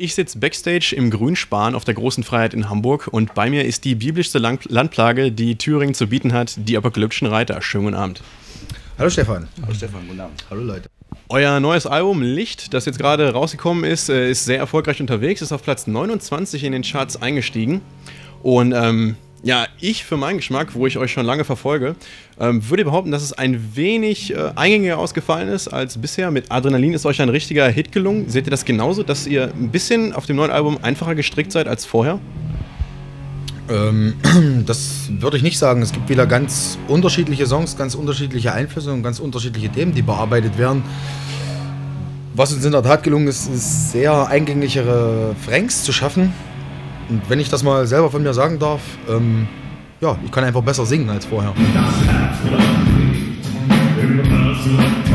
Ich sitze backstage im Grünspan auf der Großen Freiheit in Hamburg und bei mir ist die biblischste Landplage, die Thüringen zu bieten hat, die apokalyptischen Reiter. Schönen guten Abend. Hallo Stefan. Hallo Stefan, guten Abend. Hallo Leute. Euer neues Album Licht, das jetzt gerade rausgekommen ist, äh, ist sehr erfolgreich unterwegs, ist auf Platz 29 in den Charts eingestiegen. Und ähm, ja, ich für meinen Geschmack, wo ich euch schon lange verfolge, ähm, würde behaupten, dass es ein wenig äh, eingängiger ausgefallen ist als bisher. Mit Adrenalin ist euch ein richtiger Hit gelungen. Seht ihr das genauso, dass ihr ein bisschen auf dem neuen Album einfacher gestrickt seid als vorher? Ähm, das würde ich nicht sagen. Es gibt wieder ganz unterschiedliche Songs, ganz unterschiedliche Einflüsse und ganz unterschiedliche Themen, die bearbeitet werden. Was uns in der Tat gelungen ist, ist sehr eingänglichere Franks zu schaffen. Und wenn ich das mal selber von mir sagen darf, ähm, ja, ich kann einfach besser singen als vorher. Ich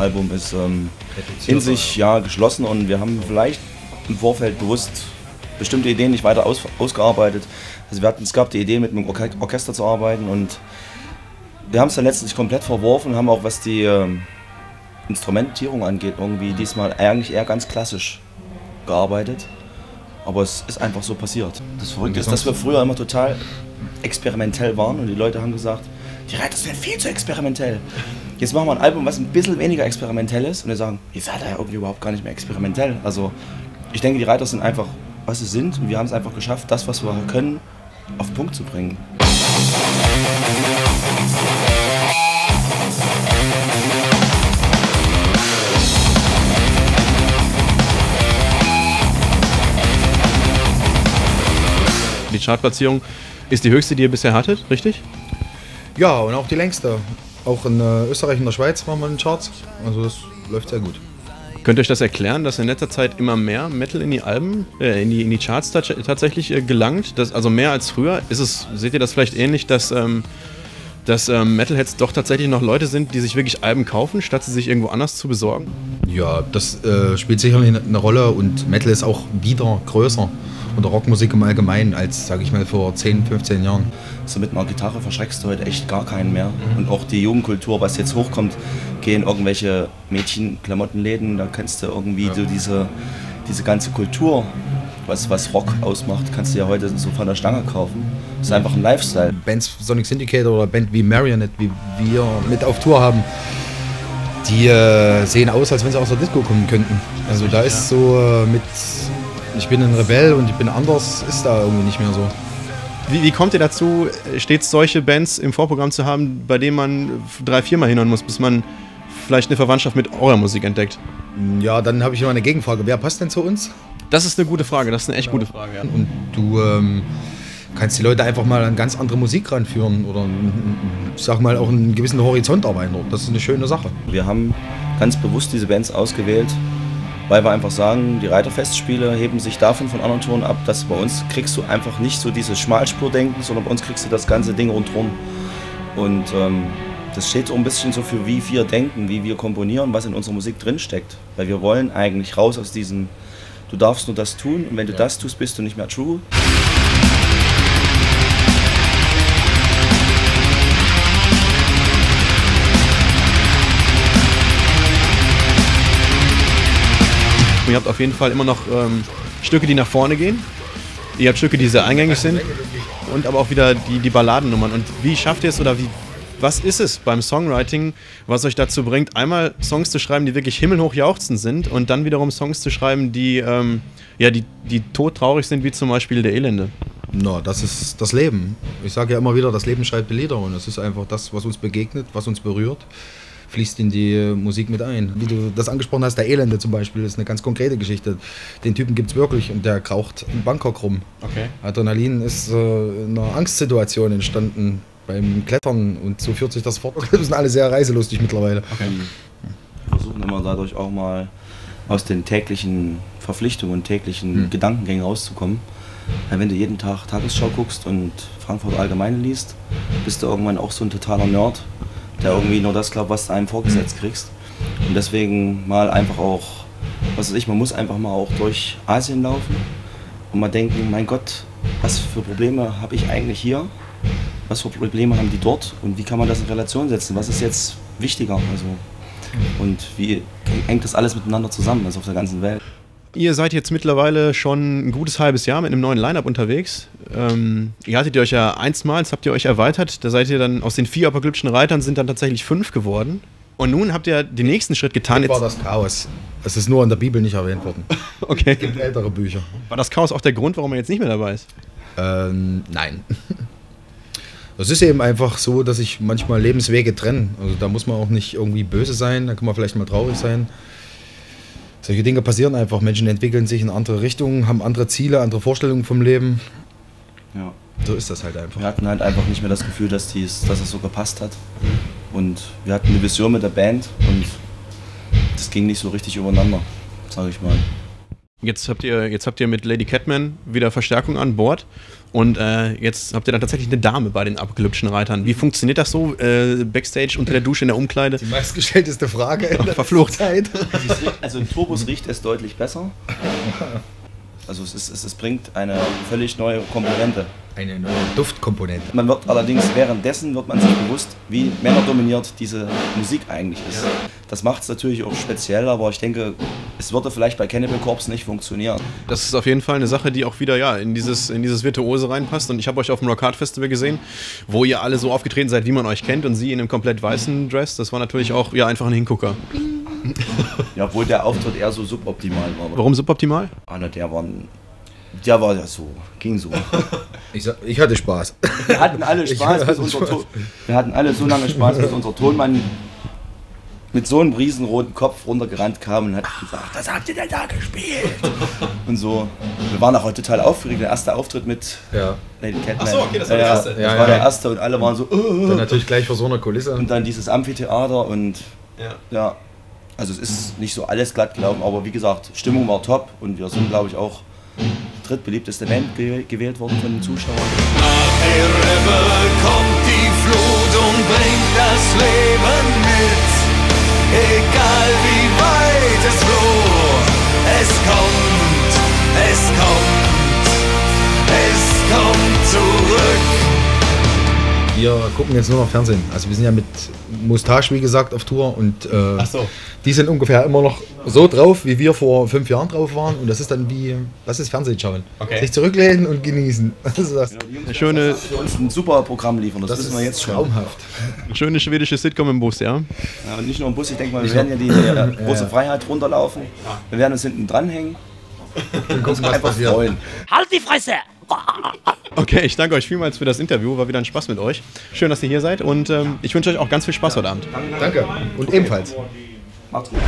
Album ist ähm, in sich ja geschlossen und wir haben vielleicht im Vorfeld bewusst bestimmte Ideen nicht weiter aus, ausgearbeitet. Also wir hatten, es gab die Idee, mit einem Orche Orchester zu arbeiten und wir haben es dann letztendlich komplett verworfen, haben auch was die ähm, Instrumentierung angeht, irgendwie diesmal eigentlich eher ganz klassisch gearbeitet. Aber es ist einfach so passiert. Das Verrückte ist, dass wir früher immer total experimentell waren und die Leute haben gesagt, die Reiter sind viel zu experimentell. Jetzt machen wir ein Album, was ein bisschen weniger experimentell ist und wir sagen, ihr seid ja irgendwie überhaupt gar nicht mehr experimentell. Also ich denke, die Reiter sind einfach, was sie sind und wir haben es einfach geschafft, das, was wir können, auf den Punkt zu bringen. Die Chartplatzierung ist die höchste, die ihr bisher hattet, richtig? Ja, und auch die längste. Auch in äh, Österreich und der Schweiz waren wir in den Charts. Also das läuft sehr gut. Könnt ihr euch das erklären, dass in letzter Zeit immer mehr Metal in die Alben, äh, in, die, in die Charts tats tatsächlich äh, gelangt? Das, also mehr als früher? Ist es, seht ihr das vielleicht ähnlich, dass, ähm, dass ähm, Metalheads doch tatsächlich noch Leute sind, die sich wirklich Alben kaufen, statt sie sich irgendwo anders zu besorgen? Ja, das äh, spielt sicherlich eine- Rolle und Metal ist auch wieder größer oder Rockmusik im Allgemeinen als, sage ich mal, vor 10, 15 Jahren. So mit einer Gitarre verschreckst du heute echt gar keinen mehr. Und auch die Jugendkultur, was jetzt hochkommt, gehen irgendwelche Mädchenklamottenläden, da kannst du irgendwie so diese, diese ganze Kultur, was, was Rock ausmacht, kannst du ja heute so von der Stange kaufen. Das ist einfach ein Lifestyle. Bands Sonic Syndicate oder Band wie Marionette, wie wir mit auf Tour haben, die äh, sehen aus, als wenn sie aus der Disco kommen könnten. Also da ist so äh, mit ich bin ein Rebell und ich bin anders, ist da irgendwie nicht mehr so. Wie, wie kommt ihr dazu, stets solche Bands im Vorprogramm zu haben, bei denen man drei, viermal hinhören muss, bis man vielleicht eine Verwandtschaft mit eurer Musik entdeckt? Ja, dann habe ich noch eine Gegenfrage. Wer passt denn zu uns? Das ist eine gute Frage, das ist eine echt gute Frage. Ja. Und du ähm, kannst die Leute einfach mal an ganz andere Musik ranführen oder sag mal auch einen gewissen Horizont erweitern. Das ist eine schöne Sache. Wir haben ganz bewusst diese Bands ausgewählt, weil wir einfach sagen, die Reiterfestspiele heben sich davon von anderen Touren ab, dass bei uns kriegst du einfach nicht so dieses Schmalspurdenken, sondern bei uns kriegst du das ganze Ding rundherum. Und ähm, das steht so ein bisschen so für wie wir denken, wie wir komponieren, was in unserer Musik drinsteckt. Weil wir wollen eigentlich raus aus diesem, du darfst nur das tun und wenn du das tust, bist du nicht mehr true. Ihr habt auf jeden Fall immer noch ähm, Stücke, die nach vorne gehen. Ihr habt Stücke, die sehr eingängig sind. Und aber auch wieder die, die Balladennummern. Und wie schafft ihr es oder wie, was ist es beim Songwriting, was euch dazu bringt, einmal Songs zu schreiben, die wirklich himmelhoch jauchzend sind und dann wiederum Songs zu schreiben, die, ähm, ja, die, die todtraurig sind, wie zum Beispiel Der Elende? Na, das ist das Leben. Ich sage ja immer wieder, das Leben schreibt Lieder und es ist einfach das, was uns begegnet, was uns berührt, fließt in die äh, Musik mit ein. Wie du das angesprochen hast, der Elende zum Beispiel, ist eine ganz konkrete Geschichte. Den Typen gibt es wirklich und der kraucht in Bangkok rum. Okay. Adrenalin ist äh, in einer Angstsituation entstanden beim Klettern und so führt sich das fort. Wir sind alle sehr reiselustig mittlerweile. okay. Wir versuchen immer dadurch auch mal aus den täglichen Verpflichtungen und täglichen Gedankengängen rauszukommen. wenn du jeden Tag Tagesschau guckst und Frankfurt Allgemeine liest, bist du irgendwann auch so ein totaler Nerd, der irgendwie nur das glaubt, was du einem vorgesetzt kriegst. Und deswegen mal einfach auch, was weiß ich, man muss einfach mal auch durch Asien laufen und mal denken, mein Gott, was für Probleme habe ich eigentlich hier? Was für Probleme haben die dort und wie kann man das in Relation setzen? Was ist jetzt wichtiger? Also, und wie hängt das alles miteinander zusammen, also auf der ganzen Welt? Ihr seid jetzt mittlerweile schon ein gutes halbes Jahr mit einem neuen Line-Up unterwegs. Ähm, ihr hattet euch ja einstmals, habt ihr euch erweitert. Da seid ihr dann aus den vier apokalyptischen Reitern sind dann tatsächlich fünf geworden. Und nun habt ihr den nächsten Schritt getan. Das war das Chaos. Es ist nur in der Bibel nicht erwähnt worden. okay. Es gibt ältere Bücher. War das Chaos auch der Grund, warum er jetzt nicht mehr dabei ist? Ähm, nein. Das ist eben einfach so, dass sich manchmal Lebenswege trennen. Also da muss man auch nicht irgendwie böse sein, da kann man vielleicht mal traurig sein. Solche Dinge passieren einfach. Menschen entwickeln sich in andere Richtungen, haben andere Ziele, andere Vorstellungen vom Leben. Ja. So ist das halt einfach. Wir hatten halt einfach nicht mehr das Gefühl, dass, dies, dass es so gepasst hat. Und wir hatten eine Vision mit der Band und das ging nicht so richtig übereinander, sage ich mal. Jetzt habt ihr, jetzt habt ihr mit Lady Catman wieder Verstärkung an Bord und äh, jetzt habt ihr dann tatsächlich eine Dame bei den apokalyptischen Reitern. Wie funktioniert das so äh, backstage unter der Dusche in der Umkleide? Die meistgestellteste Frage in der Verflucht. Zeit. Also in Turbos riecht es deutlich besser. Also es, ist, es, es bringt eine völlig neue Komponente. Eine neue Duftkomponente. Man wird allerdings währenddessen wird man sich bewusst, wie männerdominiert diese Musik eigentlich ist. Das macht es natürlich auch speziell, aber ich denke, es würde vielleicht bei Cannibal Corpse nicht funktionieren. Das ist auf jeden Fall eine Sache, die auch wieder ja, in, dieses, in dieses Virtuose reinpasst. Und ich habe euch auf dem Rock Hard Festival gesehen, wo ihr alle so aufgetreten seid, wie man euch kennt, und sie in einem komplett weißen Dress. Das war natürlich auch ja, einfach ein Hingucker. Ja, obwohl der Auftritt eher so suboptimal war. Warum suboptimal? Ah, na, der war, der war ja so, ging so. Ich, sag, ich hatte Spaß. Wir hatten alle Ich Spaß, bis hatte unser Spaß. Ton, wir hatten alle so lange Spaß, bis unser Tonmann mit so einem riesenroten Kopf runtergerannt kam und hat gesagt, was habt ihr denn da gespielt? Und so, wir waren auch total aufgeregt, der erste Auftritt mit Ja. Lady Catman. Ach so, okay, das war der ja, erste. Das Ja, war der erste und alle waren so, äh, Dann natürlich gleich vor so einer Kulisse. und dann dieses Amphitheater und Ja. also es ist nicht so alles glatt gelaufen, aber wie gesagt, Stimmung war top und wir sind, glaube ich, auch drittbeliebteste Band ge gewählt worden von den Zuschauern. Wir gucken jetzt nur noch Fernsehen. Also wir sind ja mit Mustache, wie gesagt, auf Tour und äh, so. die sind ungefähr immer noch so drauf, wie wir vor fünf Jahren drauf waren. Und das ist dann wie, was ist Fernsehen schauen? Okay. Sich zurücklehnen und genießen. Das ist das. Eine schöne, Für uns ein super Programm liefern, das, Das wissen ist wir jetzt schon. traumhaft. schöne schwedische Sitcom im Bus, ja? Ja, und nicht nur im Bus, ich denke mal, wir werden ja die äh, große Freiheit runterlaufen. Wir werden uns hinten dranhängen. Und gucken, was Einfach passiert. freuen. Halt die Fresse! Okay, ich danke euch vielmals für das Interview. War wieder ein Spaß mit euch. Schön, dass ihr hier seid und ähm, ich wünsche euch auch ganz viel Spaß heute Abend. Danke. Und ebenfalls. Macht's gut.